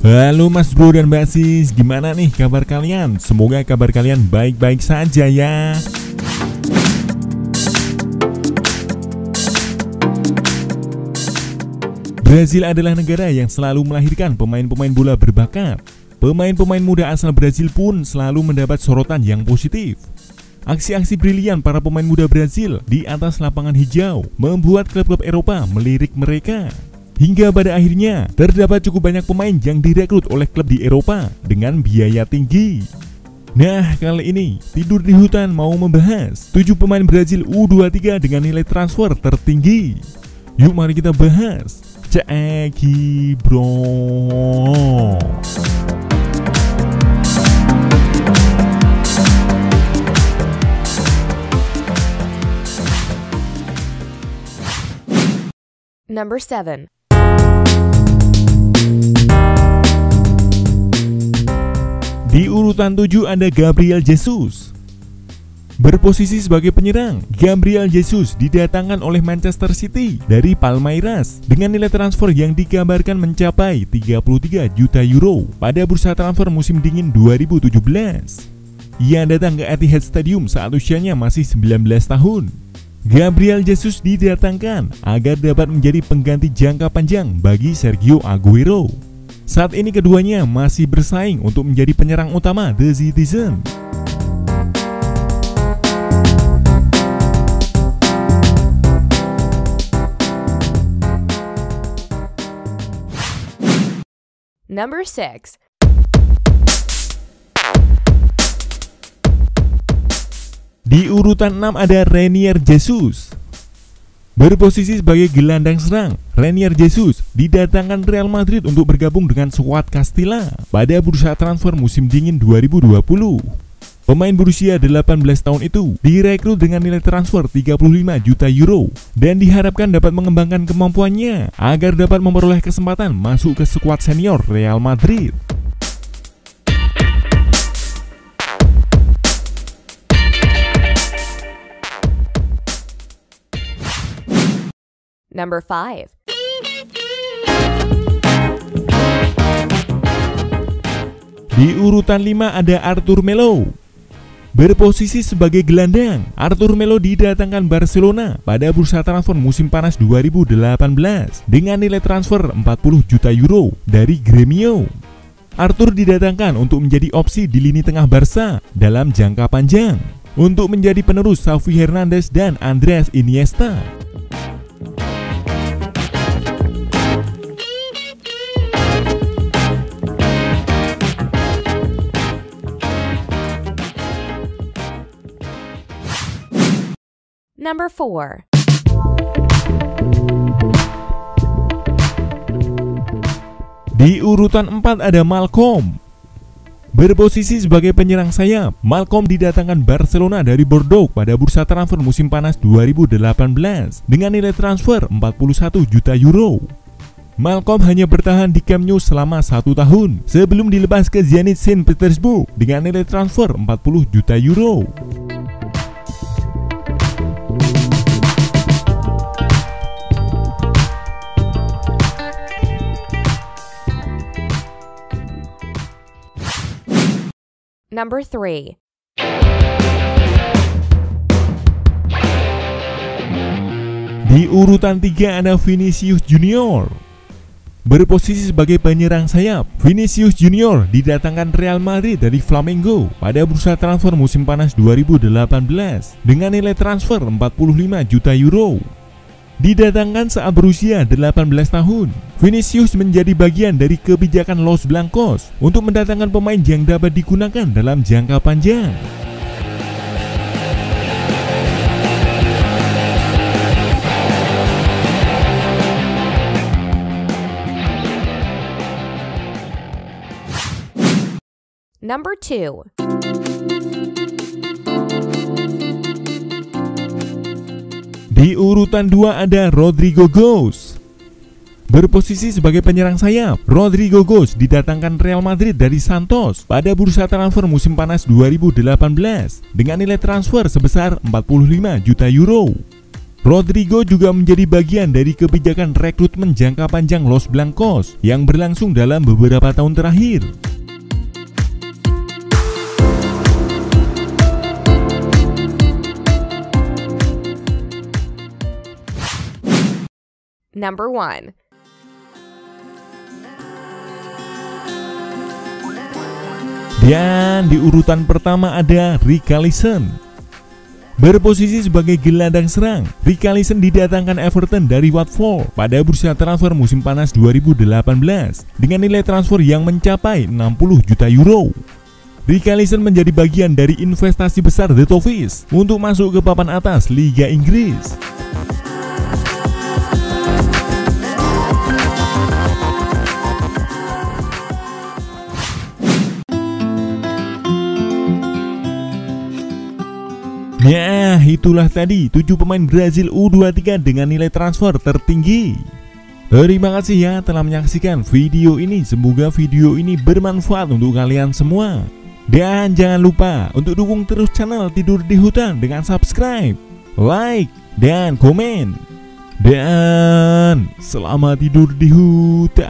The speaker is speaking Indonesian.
Halo Mas Bro dan Mbak Sis, gimana nih kabar kalian? Semoga kabar kalian baik-baik saja ya. Brazil adalah negara yang selalu melahirkan pemain-pemain bola berbakat. Pemain-pemain muda asal Brazil pun selalu mendapat sorotan yang positif. Aksi-aksi brilian para pemain muda Brazil di atas lapangan hijau membuat klub-klub Eropa melirik mereka. Hingga pada akhirnya terdapat cukup banyak pemain yang direkrut oleh klub di Eropa dengan biaya tinggi. Nah, kali ini Tidur di Hutan mau membahas 7 pemain Brazil U23 dengan nilai transfer tertinggi. Yuk mari kita bahas. Ceki Bro. Number 7. Di urutan 7 ada Gabriel Jesus. Berposisi sebagai penyerang, Gabriel Jesus didatangkan oleh Manchester City dari Palmeiras dengan nilai transfer yang dikabarkan mencapai 33 juta euro pada bursa transfer musim dingin 2017. Ia datang ke Etihad Stadium saat usianya masih 19 tahun. Gabriel Jesus didatangkan agar dapat menjadi pengganti jangka panjang bagi Sergio Aguero. Saat ini keduanya masih bersaing untuk menjadi penyerang utama The Citizen. Number 6. Di urutan 6 ada Renier Jesus. Berposisi sebagai gelandang serang, Renier Jesus didatangkan Real Madrid untuk bergabung dengan skuad Castilla pada bursa transfer musim dingin 2020. Pemain berusia 18 tahun itu direkrut dengan nilai transfer 35 juta euro dan diharapkan dapat mengembangkan kemampuannya agar dapat memperoleh kesempatan masuk ke skuad senior Real Madrid. Number 5. Di urutan 5 ada Arthur Melo. Berposisi sebagai gelandang, Arthur Melo didatangkan Barcelona pada bursa transfer musim panas 2018 dengan nilai transfer 40 juta euro dari Gremio. Arthur didatangkan untuk menjadi opsi di lini tengah Barca dalam jangka panjang untuk menjadi penerus Xavi Hernandez dan Andreas Iniesta. Number 4. Di urutan 4 ada Malcolm. Berposisi sebagai penyerang sayap, Malcolm didatangkan Barcelona dari Bordeaux pada bursa transfer musim panas 2018 dengan nilai transfer 41 juta euro. Malcolm hanya bertahan di Camp Nou selama satu tahun sebelum dilepas ke Zenit Saint Petersburg dengan nilai transfer 40 juta euro. Number 3. Di urutan 3 ada Vinicius Junior. Berposisi sebagai penyerang sayap, Vinicius Junior didatangkan Real Madrid dari Flamengo pada bursa transfer musim panas 2018 dengan nilai transfer 45 juta euro. Didatangkan saat berusia 18 tahun, Vinicius menjadi bagian dari kebijakan Los Blancos untuk mendatangkan pemain yang dapat digunakan dalam jangka panjang. Number 2. Di urutan 2 ada Rodrigo Gos. Berposisi sebagai penyerang sayap, Rodrigo Gos didatangkan Real Madrid dari Santos pada bursa transfer musim panas 2018 dengan nilai transfer sebesar 45 juta euro. Rodrigo juga menjadi bagian dari kebijakan rekrutmen jangka panjang Los Blancos yang berlangsung dalam beberapa tahun terakhir. Number 1. Dan di urutan pertama ada Rikalisson. Berposisi sebagai gelandang serang, Rikalisson didatangkan Everton dari Watford pada bursa transfer musim panas 2018 dengan nilai transfer yang mencapai 60 juta euro. Rikalisson menjadi bagian dari investasi besar The Toffees untuk masuk ke papan atas Liga Inggris. Nah, itulah tadi 7 pemain Brazil U23 dengan nilai transfer tertinggi. Terima kasih ya telah menyaksikan video ini. Semoga video ini bermanfaat untuk kalian semua. Dan jangan lupa untuk dukung terus channel Tidur di Hutan dengan subscribe, like, dan komen. Dan selamat tidur di hutan.